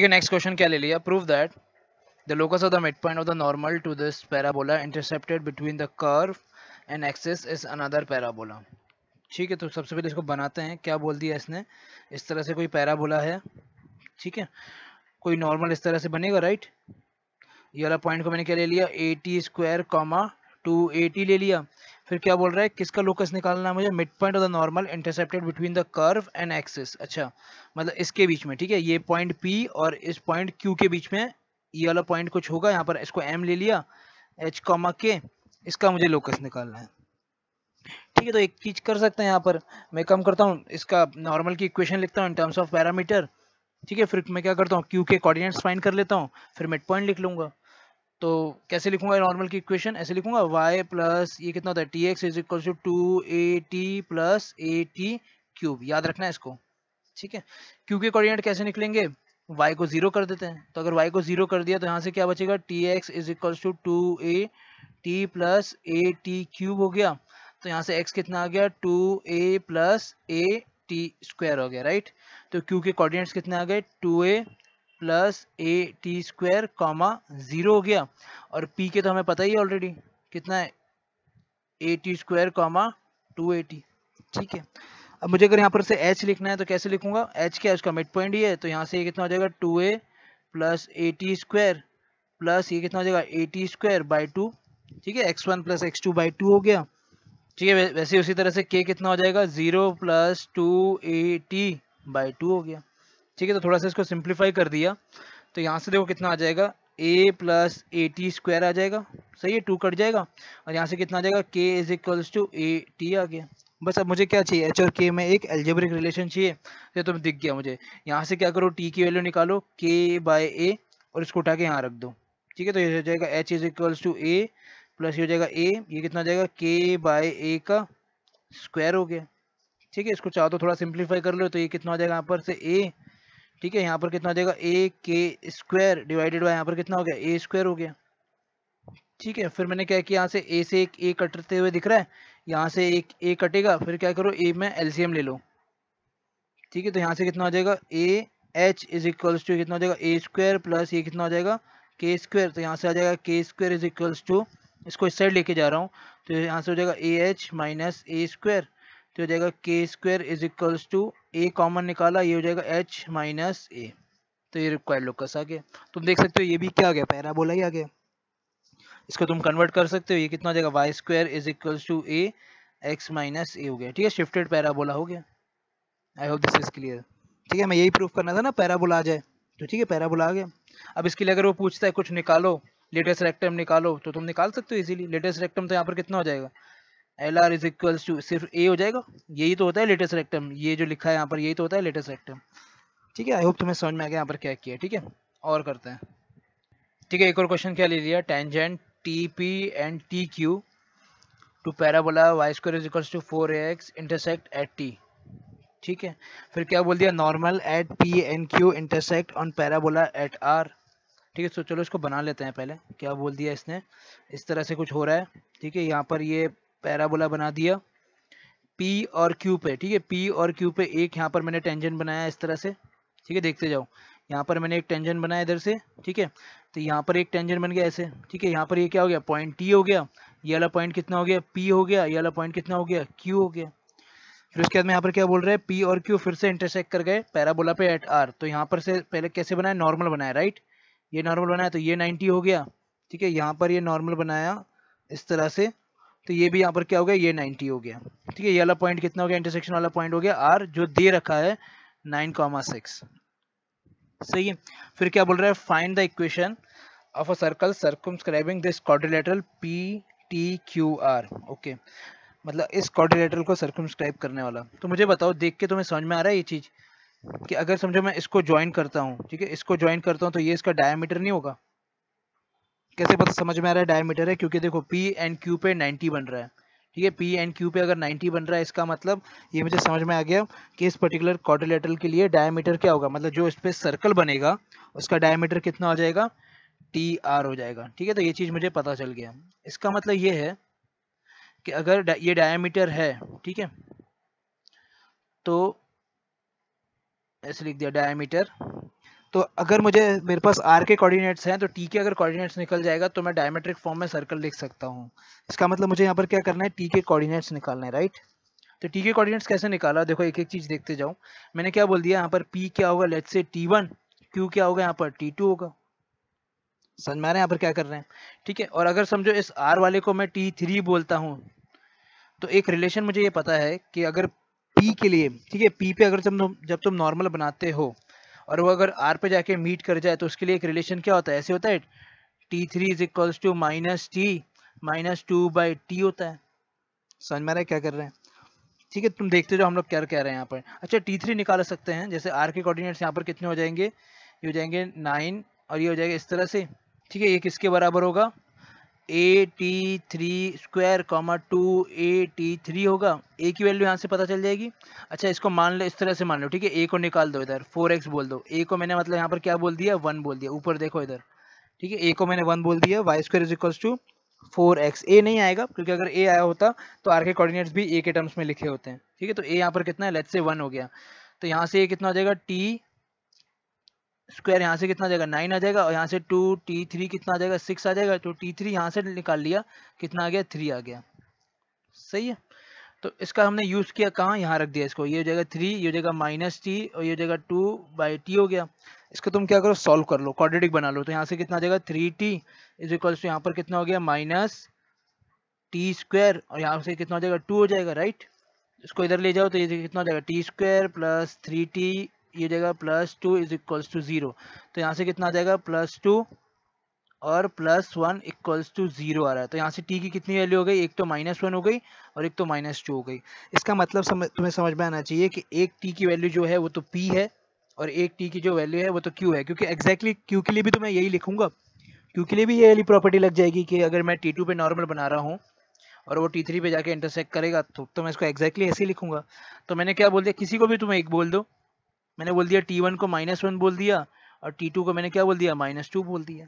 ठीक है next question क्या ले लिया? Prove that the locus of the mid point of the normal to this parabola intercepted between the curve and axis is another parabola ठीक है तो सबसे पहले इसको बनाते हैं। क्या बोल दिया इसने? इस तरह से कोई पैराबोला है? ठीक है, कोई नॉर्मल इस तरह से बनेगा राइट ये वाला पॉइंट को मैंने क्या ले लिया? A t square comma two a t ले लिया। फिर क्या बोल रहा है? किसका लोकस निकालना है मुझे? Mid point of the normal intercepted between the curve and axis अच्छा मतलब इसके बीच में, ठीक है? ये पॉइंट पी और इस पॉइंट क्यू के बीच में, ये वाला पॉइंट कुछ होगा, यहाँ पर इसको एम ले लिया एच कॉमा के इसका मुझे लोकस निकालना है। ठीक है तो एक चीज़ कर सकते हैं यहाँ पर। मैं कम करता हूँ, इसका नॉर्मल की इक्वेशन लिखता हूँ इन टर्म्स ऑफ़ पैरामीटर ठीक है, फिर मैं क्या करता हूँ? क्यू के कोऑर्डिनेट्स फाइंड कर लेता हूँ, फिर मिड पॉइंट लिख लूँगा। तो कैसे लिखूँगा नॉर्मल की इक्वेशन ऐसे लिखूँगा, y प्लस ये कितना होता है? T x is equal to two a t plus a t cube याद रखना है इसको। ठीक है? क्यू के कोऑर्डिनेट कैसे निकलेंगे? y को ज़ीरो कर देते हैं। तो अगर y को ज़ीरो कर दिया तो यहाँ से क्या बचेगा? T x is equal to two a t plus a t cube हो गया। तो यहाँ से x कितना आ गया? Two a plus a t square हो गया राइट तो q के कोऑर्डिनेट्स कितने आ गए? Two a plus a t square comma zero हो गया। और पी के तो हमें पता ही ऑलरेडी कितना है। A t square comma two a t ठीक है। अब मुझे अगर यहाँ पर से एच लिखना है तो कैसे लिखूँगा? एच क्या है? उसका मिड पॉइंट ही है। तो यहाँ से ये कितना हो जाएगा two a plus a t square plus ये कितना हो जाएगा a t square by two ठीक है? X one plus x two by two हो गया। ठीक है? वैसे उसी तरह से के कितना हो जाएगा? Zero plus two a t by two हो गया। ठीक है तो थोड़ा सा इसको सिंप्लीफाई कर दिया। तो यहाँ से देखो कितना आ जाएगा। A plus a t square आ जाएगा। सही है टू कट जाएगा। और यहाँ से कितना आ जाएगा? K is equals to a t आ गया। बस अब मुझे क्या चाहिए? एच और के में एक एल्जेब्रिक रिलेशन चाहिए। ये तो दिख गया मुझे। यहाँ से क्या करो? टी की वैल्यू निकालो। के बाय ए और इसको उठा के यहाँ रख दो। ठीक है तो ये हो जाएगा h is equals to a plus ये हो जाएगा ए ये कितना जाएगा? के बाय ए का स्क्वायर हो गया। ठीक है, इसको चाहो तो थोड़ा सिंप्लीफाई कर लो। तो ये कितना हो जाएगा यहाँ पर से? ए ठीक है, यहाँ पर कितना हो जाएगा? ए के स्क्वायर डिवाइडेड बाय यहाँ पर कितना हो गया? ए स्क्वायर हो गया। ठीक है, फिर मैंने क्या किया? यहाँ से ए से एक ए कटते हुए दिख रहा है। यहाँ से एक ए कटेगा, फिर क्या करो? ए में एलसीएम ले लो। ठीक है तो यहाँ से कितना हो जाएगा? A h is equals to कितना हो जाएगा? ए स्क्वायर प्लस ये कितना हो जाएगा? के स्क्वायर तो यहाँ से आ जाएगा k square is equals to इसको इस साइड लेके जा रहा हूँ। तो यहाँ से हो जाएगा a h minus a square तो हो जाएगा k square is equals to a common निकाला, ये हो जाएगा एच माइनस ए तो ये रिक्वायर्ड लोकस आ गया। तुम देख सकते हो ये भी क्या आ गया पैराबोला ही आ गया। इसको तुम कन्वर्ट कर सकते हो, ये कितना हो जाएगा y square is equals to a x minus a हो गया। ठीक है शिफ्टेड पैराबोला हो गया। I hope this is clear ठीक है, मैं यही प्रूफ करना था ना पैराबोला आ जाए। तो ठीक है पैराबोला आ गया। अब इसके लिए अगर वो पूछता है कुछ निकालो लेटेस्ट रेक्टम निकालो तो तुम निकाल सकते हो इजीली लेटेस्ट रेक्टम तो यहाँ पर कितना हो जाएगा? L R is equals to सिर्फ़ ए हो जाएगा? यही तो होता है लेटेस्ट रेक्टम ये जो लिखा है यहाँ पर, यही तो होता है लेटेस्ट रेक्टम ठीक है? आई होप तुम्हें समझ में आ गया यहाँ पर क्या किया ठीक है? और करते हैं. ठीक है, एक और क्वेश्चन क्या ले लिया? Tangent T P and T Q to parabola y square is equals to four x intersect at T ठीक है? फिर क्या बोल दिया? Normal at P and Q intersect on parabola at R ठीक है तो चलो इसको बना लेते हैं पहले. क्या बोल दिया इसने? इस तरह से कुछ हो रहा है. ठीक है, यहाँ पर ये पैराबोला बना दिया। P और Q पे, ठीक है? P और Q पे एक यहाँ पर मैंने टेंजन बनाया इस तरह से, ठीक है? देखते जाओ। यहाँ पर मैंने एक टेंजन बनाया इधर से, ठीक है? तो यहाँ पर एक टेंजन बन गया ऐसे, ठीक है? यहाँ पर ये क्या हो गया? पॉइंट टी हो गया। ये वाला पॉइंट कितना हो गया? P हो गया। ये वाला पॉइंट कितना हो गया? Q हो गया। फिर उसके बाद में यहाँ पर क्या बोल रहे हैं? पी और क्यू फिर से इंटरसेक्ट कर गए पैराबोला पे एट आर तो यहाँ पर से पहले कैसे बनाया? नॉर्मल बनाया राइट ये नॉर्मल बनाया तो ये 90 हो गया, ठीक है? यहाँ पर ये नॉर्मल बनाया इस तरह से। तो ये भी यहाँ पर क्या हो गया? ये 90 हो गया। ठीक है, ये वाला पॉइंट कितना हो गया? इंटरसेक्शन वाला पॉइंट हो गया। आर जो दे रखा है नाइन कॉमा सिक्स सही है? फिर क्या बोल रहा है? Find the equation of a circle circumscribing this quadrilateral P T Q R okay मतलब इस क्वाड्रिलेटरल को सर्कमस्क्राइब करने वाला। तो मुझे बताओ, देख के तुम्हें समझ में आ रहा है ये चीज़? कि अगर समझो मैं इसको ज्वाइन करता हूँ, ठीक है? इसको ज्वाइन करता हूँ तो ये इसका डायमीटर नहीं होगा? कैसे पता समझ में आ रहा है? डायमीटर है, क्योंकि देखो पी एंड क्यू पे 90 बन रहा है। ठीक है पी एंड क्यू पे अगर 90 बन रहा है, इसका मतलब ये मुझे समझ में आ गया कि इस पर्टिकुलर क्वाड्रिलेटरल के लिए डायमीटर क्या होगा। मतलब जो इस पे सर्कल बनेगा, उसका डायमीटर कितना हो जाएगा? टी आर हो जाएगा। ठीक है तो ये चीज़ मुझे पता चल गया। इसका मतलब ये है कि अगर ये डायमीटर है, ठीक है तो ऐसे लिख दिया डायमीटर तो अगर मुझे, मेरे पास आर के कोऑर्डिनेट्स हैं तो टी के अगर कोऑर्डिनेट्स निकल जाएगा तो मैं डायमेट्रिक फॉर्म में सर्कल लिख सकता हूँ। इसका मतलब मुझे यहाँ पर क्या करना है? टी के कोऑर्डिनेट्स निकालना है राइट तो टी के कोऑर्डिनेट्स कैसे निकाला? देखो एक एक चीज़ देखते जाओ। मैंने क्या बोल दिया? यहाँ पर पी क्या होगा? लेट से टी वन क्यू क्या होगा? यहाँ पर टी टू होगा। समझ में आ रहे हैं? यहाँ पर क्या कर रहे हैं? ठीक है, और अगर समझो इस आर वाले को मैं टी थ्री बोलता हूँ तो एक रिलेशन मुझे ये पता है कि अगर पी के लिए, ठीक है पी पे अगर तुम, जब तुम नॉर्मल बनाते हो और वो अगर आर पे जाके मीट कर जाए तो उसके लिए एक रिलेशन क्या होता है? ऐसे होता है t three is equals to minus t minus two by t होता है। समझ में आ रहा है क्या कर रहे हैं? ठीक है, तुम देखते जो हम लोग क्या कह रहे हैं यहाँ पर। अच्छा टी थ्री निकाल सकते हैं, जैसे आर के कोऑर्डिनेट्स यहाँ पर कितने हो जाएँगे? ये हो जाएँगे नाइन और ये हो जाएगा इस तरह से। ठीक है, ये किसके बराबर होगा? A t three square comma two a t three होगा। ए की वैल्यू यहाँ से पता चल जाएगी। अच्छा इसको मान लो, इस तरह से मान लो, ठीक है? ए को निकाल दो इधर फोर एक्स बोल दो। ए को मैंने मतलब यहाँ पर क्या बोल दिया? वन बोल दिया। ऊपर देखो इधर, ठीक है? ए को मैंने वन बोल दिया। Y square is equals to four x a नहीं आएगा, क्योंकि अगर ए आया होता तो आर के कोऑर्डिनेट्स भी ए के टर्म्स में लिखे होते हैं। ठीक है? तो ए यहाँ पर कितना है? लेट से वन हो गया। तो यहाँ से ए कितना हो जाएगा? टी स्क्वायर यहाँ से कितना आ जाएगा? नाइन आ जाएगा और यहाँ से टू टी थ्री कितना आ जाएगा? सिक्स आ जाएगा। तो टी थ्री यहाँ से निकाल लिया। कितना आ गया? थ्री आ गया। सही है? तो इसका हमने यूज़ किया कहाँ? यहाँ रख दिया इसको। ये हो जाएगा थ्री ये हो जाएगा माइनस टी और ये हो जाएगा टू बाई टी हो गया। इसको तुम क्या करो? सॉल्व कर लो। क्वाड्रेटिक बना लो। तो यहाँ से कितना आ जाएगा? Three t is equals to यहाँ पर कितना हो गया? माइनस टी स्क्वायर और यहाँ से कितना हो जाएगा? टू हो जाएगा राइट इसको इधर ले जाओ तो ये कितना हो जाएगा? T square plus three t ये जाएगा plus two is equals to zero तो यहाँ से कितना आ जाएगा? प्लस टू और plus one equals to zero आ रहा है। तो यहाँ से टी की कितनी वैल्यू हो गई? एक तो माइनस वन हो गई और एक तो माइनस टू हो गई। इसका मतलब समझ तुम्हें समझ में आना चाहिए कि एक टी की वैल्यू जो है वो तो पी है और एक टी की जो वैल्यू है वो तो क्यू है। क्योंकि एग्जैक्टली क्यू के लिए भी तो मैं यही लिखूँगा। क्यू के लिए भी ये वाली प्रॉपर्टी लग जाएगी कि अगर मैं टी टू पे नॉर्मल बना रहा हूँ और वो टी थ्री पे जाके इंटरसेक्ट करेगा तो, तो मैं इसको एग्जैक्टली ऐसे ही लिखूँगा। तो मैंने क्या बोल दिया? किसी को भी तुम्हें एक बोल दो। मैंने बोल दिया टी वन को माइनस वन बोल दिया और टी टू को मैंने क्या बोल दिया? माइनस टू बोल दिया।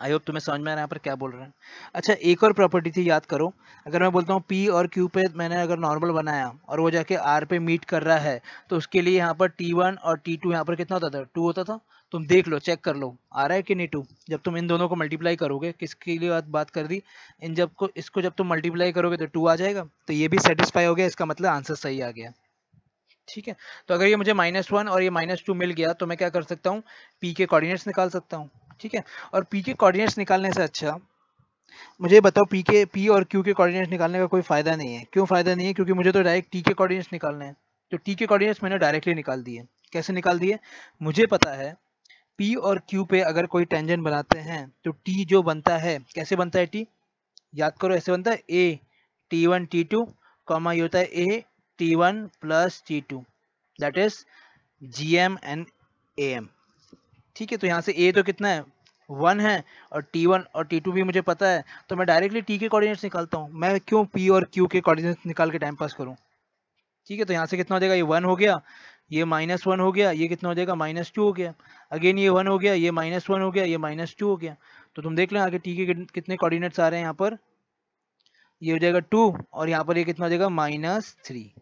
आई होप तुम्हें समझ में आ रहा है यहाँ पर क्या बोल रहे हैं। अच्छा एक और प्रॉपर्टी थी, याद करो। अगर मैं बोलता हूँ पी और क्यू पे मैंने अगर नॉर्मल बनाया और वो जाके आर पे मीट कर रहा है तो उसके लिए यहाँ पर टी वन और टी टू यहाँ पर कितना होता था? टू होता था। तुम देख लो चेक कर लो। आ रहा है कि नहीं टू जब तुम इन दोनों को मल्टीप्लाई करोगे, किसके लिए बात बात कर दी? इन जब को इसको जब तुम मल्टीप्लाई करोगे तो टू आ जाएगा। तो ये भी सेटिस्फाई हो गया, इसका मतलब आंसर सही आ गया। ठीक है? तो अगर ये मुझे माइनस वन और ये माइनस टू मिल गया तो मैं क्या कर सकता हूँ? पी के कोऑर्डिनेट्स निकाल सकता हूँ, ठीक है? और पी के कोऑर्डिनेट्स निकालने से अच्छा मुझे बताओ पी के पी और क्यू के कोऑर्डिनेट्स निकालने का कोई फ़ायदा नहीं है। क्यों फ़ायदा नहीं है? क्योंकि मुझे तो डायरेक्ट टी के कोऑर्डिनेट्स निकालने हैं। तो टी के कोऑर्डिनेट्स मैंने डायरेक्टली निकाल दिए कैसे निकाल दिए? मुझे पता है पी और क्यू पे अगर कोई टेंजेंट बनाते हैं तो टी जो बनता है, कैसे बनता है टी याद करो, ऐसे बनता है a t one t two comma ये होता है a t one plus t two that is G M and A M ठीक है तो यहाँ से ए तो कितना है? वन है और टी वन और टी टू भी मुझे पता है तो मैं डायरेक्टली टी के कोऑर्डिनेट्स निकालता हूँ। मैं क्यों पी और क्यू के कोऑर्डिनेट्स निकाल के टाइम पास करूँ? ठीक है तो यहाँ से कितना हो जाएगा? ये वन हो गया, ये माइनस वन हो गया, ये कितना हो जाएगा? माइनस टू हो गया। अगेन ये वन हो गया, ये माइनस वन हो गया, ये माइनस टू हो गया। तो तुम देख लो, आगे टी के कितने कोऑर्डिनेट्स आ रहे हैं यहाँ पर? ये हो जाएगा टू और यहाँ पर ये कितना हो जाएगा minus three.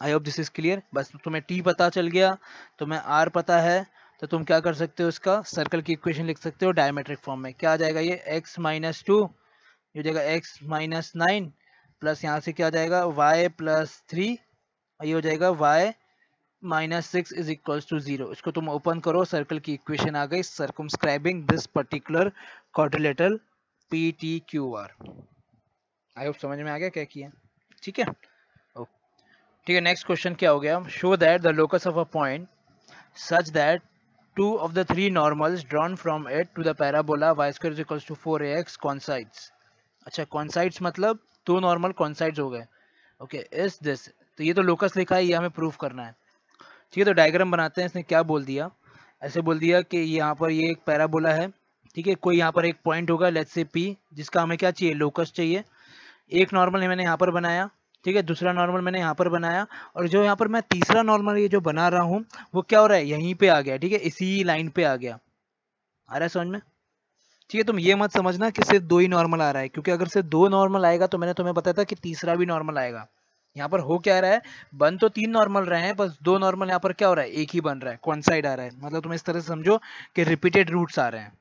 I hope this is clear बस तुम्हें टी पता चल गया, तुम्हें आर पता है तो तुम क्या कर सकते हो इसका? सर्कल की इक्वेशन लिख सकते हो डायमेट्रिक फॉर्म में। क्या आ जाएगा ये? X माइनस टू ये जाएगा x माइनस नाइन प्लस यहाँ से क्या आ जाएगा? वाई प्लस थ्री ये हो जाएगा y minus six is equals to zero इसको तुम ओपन करो सर्कल की इक्वेशन आ गई। Circumscribing this particular quadrilateral P T Q R I hope समझ में आ गया क्या किया। ठीक है? ठीक है नेक्स्ट क्वेश्चन क्या हो गया? Show that the locus of a point such that two of the three normals drawn from it to the parabola y square is equals to 4ax coincides. अच्छा coincides मतलब दो नॉर्मल coincides हो गए। Okay इस this तो ये तो locus लिखा है, ये हमें प्रूफ करना है। ठीक है तो डायग्राम बनाते हैं, इसने क्या बोल दिया? ऐसे बोल दिया कि यहाँ पर ये एक पैराबोला है। ठीक है, कोई यहाँ पर एक पॉइंट होगा लेट्स से पी जिसका हमें क्या चाहिए? लोकस चाहिए। एक नॉर्मल मैंने यहाँ पर बनाया, ठीक है? दूसरा नॉर्मल मैंने यहाँ पर बनाया और जो यहाँ पर मैं तीसरा नॉर्मल ये जो बना रहा हूँ, वो क्या हो रहा है? यहीं पे आ गया, ठीक है? इसी लाइन पे आ गया। आ रहा है समझ में? ठीक है, तुम ये मत समझना कि सिर्फ़ दो ही नॉर्मल आ रहा है, क्योंकि अगर सिर्फ़ दो नॉर्मल आएगा तो मैंने तुम्हें बताया था कि तीसरा भी नॉर्मल आएगा। यहाँ पर हो क्या रहा है? बन तो तीन नॉर्मल रहे हैं, बस दो नॉर्मल यहाँ पर क्या हो रहा है? एक ही बन रहा है कौन साइड आ रहा है। मतलब तुम इस तरह से समझो कि रिपीटेड रूट्स आ रहे हैं।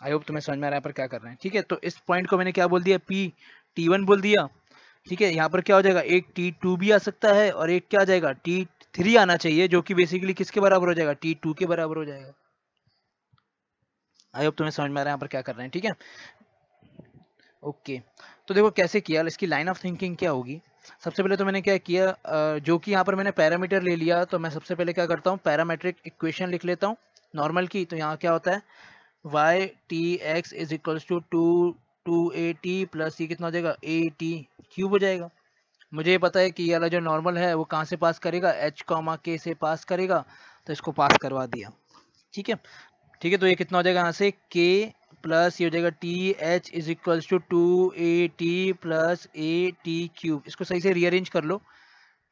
आई होप तुम्हें समझ में आ रहा है पर क्या कर रहे हैं, ठीक है? तो इस पॉइंट को मैंने क्या बोल दिया? पी टी वन बोल दिया। ठीक है, यहाँ पर क्या हो जाएगा? एक टी टू भी आ सकता है और एक क्या आ जाएगा? टी थ्री आना चाहिए, जो कि बेसिकली किसके बराबर हो जाएगा? टी टू के बराबर हो जाएगा। आई होप तुम्हें समझ में आ रहा है यहाँ पर क्या कर रहे हैं, ठीक है? ओके तो देखो कैसे किया, इसकी लाइन ऑफ़ थिंकिंग क्या होगी? सबसे पहले तो मैंने क्या किया जो कि यहाँ पर मैंने पैरामीटर ले लिया तो मैं सबसे पहले क्या करता हूँ पैरामेट्रिक इक्वेशन लिख लेता हूँ नॉर्मल की तो यहाँ क्या होता है? Y T X is equals to two two A T plus ये कितना हो जाएगा? ए टी क्यूब हो जाएगा। मुझे ये पता है कि ये वाला जो नॉर्मल है, वो कहाँ से पास करेगा? एच कॉमा के से पास करेगा तो इसको पास करवा दिया। ठीक है? ठीक है तो ये कितना हो जाएगा यहाँ से? के प्लस ये हो जाएगा t, h is equals to two a t plus a t cube. इसको सही से रीअरेंज कर लो।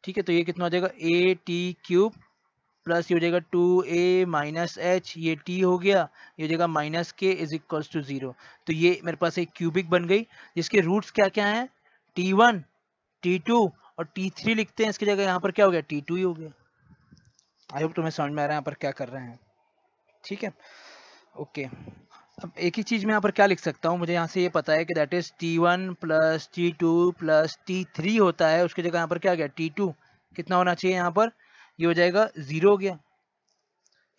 ठीक है तो ये कितना हो जाएगा? ए टी क्यूब प्लस ये हो जाएगा टू ए माइनस एच, ये टी हो गया, ये हो जाएगा minus k is equals to zero. तो ये मेरे पास एक क्यूबिक बन गई, जिसके रूट्स क्या क्या हैं? टी वन, टी टू और टी थ्री लिखते हैं, इसकी जगह यहाँ पर क्या हो गया? टी टू ही हो गया। आई होप तुम्हें समझ में आ रहा है, यहाँ पर क्या कर रहे हैं। ठीक है? ओके। अब एक ही चीज़ में यहाँ पर क्या लिख सकता हूँ? मुझे यहाँ से ये पता है कि that is t one plus t two plus t three होता है, उसकी जगह यहाँ पर क्या हो गया? टी टू कितना होना चाहिए यहाँ पर? ये हो जाएगा ज़ीरो हो गया।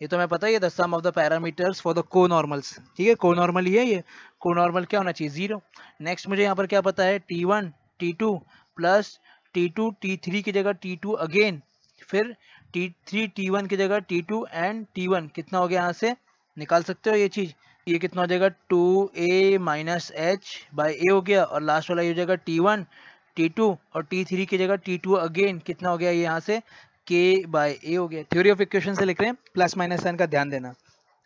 ये तो मैं पता ही है the sum of the parameters for the co normals ठीक है को नॉर्मल ही है ये। को नॉर्मल क्या होना चाहिए? ज़ीरो नेक्स्ट मुझे यहाँ पर क्या पता है? T one t two plus t two t three की जगह टी टू अगेन फिर टी थ्री टी वन की जगह t two and t one कितना हो गया यहाँ से? निकाल सकते हो ये चीज़? ये कितना हो जाएगा? Two a minus h by a हो गया। और लास्ट वाला ये हो जाएगा टी वन टी टू और टी थ्री की जगह टी टू अगेन कितना हो गया ये यहाँ से? के बाय ए हो गया। थ्योरी ऑफ़ इक्वेशन से लिख रहे हैं प्लस माइनस साइन का ध्यान देना।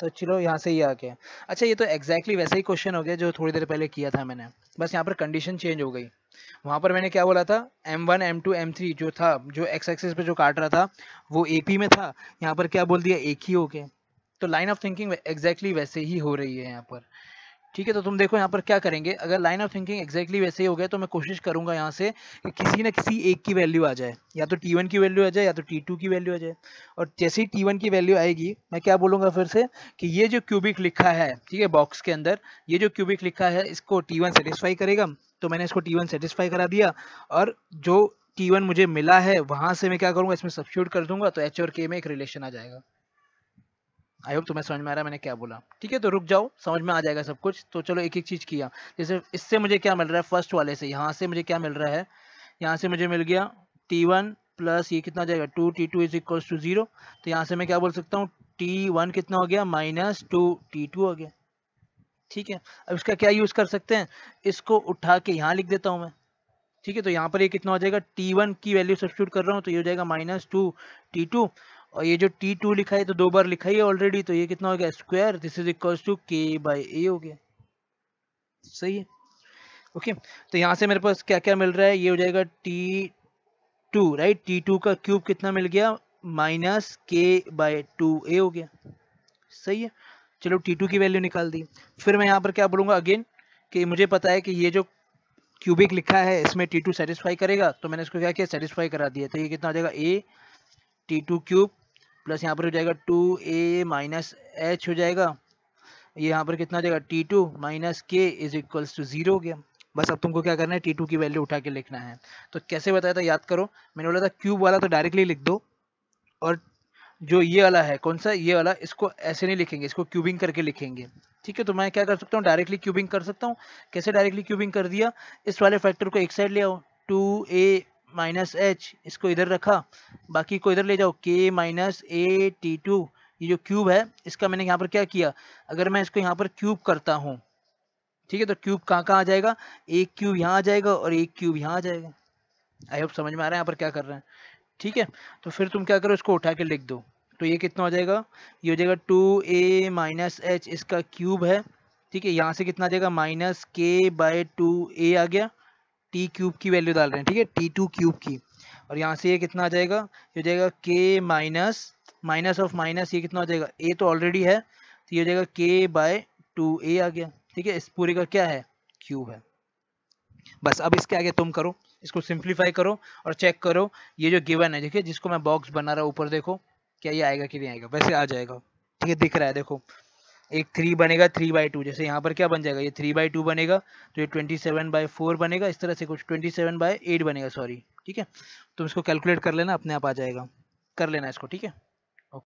तो चलो यहाँ से ये आ गया। अच्छा ये तो एग्जैक्टली exactly वैसा ही क्वेश्चन हो गया जो थोड़ी देर पहले किया था मैंने। बस यहाँ पर कंडीशन चेंज हो गई। वहाँ पर मैंने क्या बोला था? M1, M2, M3 जो था जो एक्स एक्सिस पे जो काट रहा था वो AP में था। यहाँ पर क्या बोल दिया? एक ही हो गया। तो लाइन ऑफ़ थिंकिंग एग्जैक्टली वैसे ही हो रही है यहाँ पर। ठीक है तो तुम देखो यहाँ पर क्या करेंगे? अगर लाइन ऑफ़ थिंकिंग एक्जैक्टली वैसे ही हो गया तो मैं कोशिश करूँगा यहाँ से कि किसी ना किसी एक की वैल्यू आ जाए। या तो टी वन की वैल्यू आ जाए, या तो टी टू की वैल्यू आ जाए। और जैसे ही टी की वैल्यू आएगी, मैं क्या बोलूँगा फिर से? कि ये जो क्यूबिक लिखा है, ठीक है बॉक्स के अंदर, ये जो क्यूबिक लिखा है, इसको टी वन सेटिस्फाई करेगा। तो मैंने इसको टी वन सेटिस्फाई करा दिया। और जो टी वन मुझे मिला है, वहाँ से मैं क्या करूँगा, इसमें सब्सिट्यूट कर दूँगा तो एच और के में एक रिलेशन आ जाएगा। आई होप तुम्हें समझ में आ रहा है मैंने क्या बोला। ठीक है तो रुक जाओ, समझ में आ जाएगा सब कुछ। तो चलो एक एक चीज़ किया। जैसे इससे मुझे क्या मिल रहा है? फ़र्स्ट वाले से, यहाँ से मुझे क्या मिल रहा है? यहाँ से मुझे मिल गया टी वन प्लस ये कितना जाएगा? Two t two is equals to zero तो यहाँ से मैं क्या बोल सकता हूँ? टी वन कितना हो गया? माइनस टू टी टू हो गया। ठीक है, अब इसका क्या यूज़ कर सकते हैं? इसको उठा के यहाँ लिख देता हूँ मैं। ठीक है तो यहाँ पर ये कितना हो जाएगा? टी वन की वैल्यू सब्सिट्यूट कर रहा हूँ तो ये हो जाएगा माइनस टू टी टू और ये जो टी टू लिखा है तो दो बार लिखा ही है ऑलरेडी तो ये कितना हो गया? Square this is equal to k by a हो गया। सही है? ओके तो यहाँ से मेरे पास क्या क्या मिल रहा है? ये हो जाएगा t two right t two का क्यूब कितना मिल गया? माइनस के बाय टू ए हो गया। सही है? चलो टी टू की वैल्यू निकाल दी। फिर मैं यहाँ पर क्या बोलूँगा अगेन कि मुझे पता है कि ये जो क्यूबिक लिखा है, इसमें टी टू सेटिस्फाई करेगा तो मैंने इसको क्या किया? सेटिस्फाई करा दिया। तो ये कितना आ जाएगा? A t two cube plus यहाँ पर हो जाएगा टू ए माइनस एच हो जाएगा। ये यहाँ पर कितना हो जाएगा? T two minus k is equals to zero हो गया। बस अब तुमको क्या करना है? टी टू की वैल्यू उठा के लिखना है। तो कैसे बताया था? याद करो। मैंने बोला था क्यूब वाला तो डायरेक्टली लिख दो। और जो ये वाला है, कौन सा? ये वाला, इसको ऐसे नहीं लिखेंगे, इसको क्यूबिंग करके लिखेंगे। ठीक है? तो मैं क्या कर सकता हूँ? डायरेक्टली क्यूबिंग कर सकता हूँ। कैसे डायरेक्टली क्यूबिंग कर दिया? इस वाले फैक्टर को एक साइड ले आओ। टू ए माइनस एच इसको इधर रखा, बाकी को इधर ले जाओ के माइनस ए टी टू ये जो क्यूब है, इसका मैंने यहाँ पर क्या किया? अगर मैं इसको यहाँ पर क्यूब करता हूँ, ठीक है तो क्यूब कहाँ कहाँ आ जाएगा? एक क्यूब यहाँ आ जाएगा और एक क्यूब यहाँ आ जाएगा। आई होप समझ में आ रहा है यहाँ पर क्या कर रहे हैं। ठीक है तो फिर तुम क्या करो, इसको उठा के लिख दो। तो ये कितना हो जाएगा? ये हो जाएगा टू ए माइनस एच इसका क्यूब है। ठीक है, यहाँ से कितना आ जाएगा? माइनस के बाय टू ए आ गया। टी क्यूब की वैल्यू डाल रहे हैं, ठीक है? टी टू क्यूब की। और यहाँ से ये कितना आ जाएगा? ये हो जाएगा के माइनस माइनस ऑफ़ माइनस ये कितना हो जाएगा? ए तो ऑलरेडी है तो ये हो जाएगा के बाय टू ए आ गया, ठीक है? इस पूरे का क्या है? क्यूब है। बस अब इसके आगे तुम करो, इसको सिंप्लीफाई करो और चेक करो, ये जो गिवन है, देखिए, जिसको मैं बॉक्स बना रहा हूँ, ऊपर देखो, क्या ये आएगा कि नहीं आएगा? वैसे आ जाएगा, ठीक है? दिख रहा है, देखो। एक थ्री बनेगा थ्री बाई टू जैसे यहाँ पर क्या बन जाएगा? ये थ्री बाई टू बनेगा तो ये ट्वेंटी सेवन बाई फोर बनेगा, इस तरह से कुछ ट्वेंटी सेवन बाई एट बनेगा सॉरी ठीक है? तो इसको कैलकुलेट कर लेना, अपने आप आ जाएगा। कर लेना इसको, ठीक है?